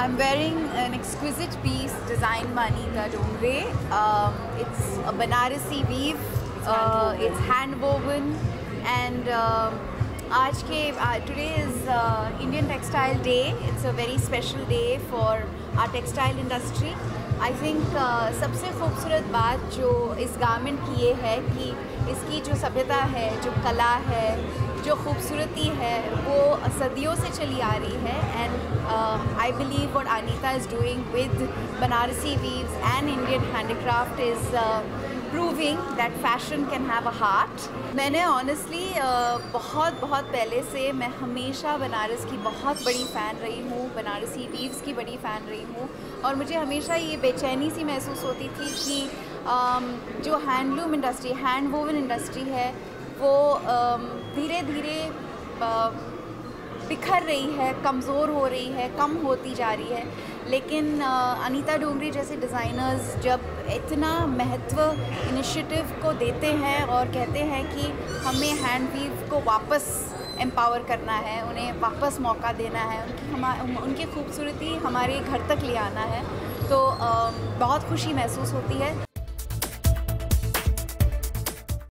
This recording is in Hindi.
Uh, I'm wearing an exquisite piece designed by Anita Dongre. Um, it's a Banarasi weave. Uh, it's hand woven and uh, आज के today is Indian textile day it's a very special day for our textile industry I think सबसे खूबसूरत बात जो इस गारमेंट की ये है कि इसकी जो सभ्यता है जो कला है जो खूबसूरती है वो सदियों से चली आ रही है and I believe what Anita is doing with Banarasi weaves and Indian handicraft is proving that fashion can have a heart मैंने ऑनेस्टली uh, बहुत बहुत पहले से मैं हमेशा बनारस की बहुत बड़ी फ़ैन रही हूँ बनारसी वीव्स की बड़ी फ़ैन रही हूँ और मुझे हमेशा ये बेचैनी सी महसूस होती थी कि um, जो handloom industry hand woven industry है वो धीरे धीरे बिखर रही है, कमज़ोर हो रही है, कम होती जा रही है। लेकिन अनीता डोंगरी जैसे डिज़ाइनर्स जब इतना महत्व इनिशिएटिव को देते हैं और कहते हैं कि हमें हैंड वीव को वापस एम्पावर करना है, उन्हें वापस मौका देना है, उनकी हम उनकी खूबसूरती हमारे घर तक ले आना है तो बहुत खुशी महसूस होती है।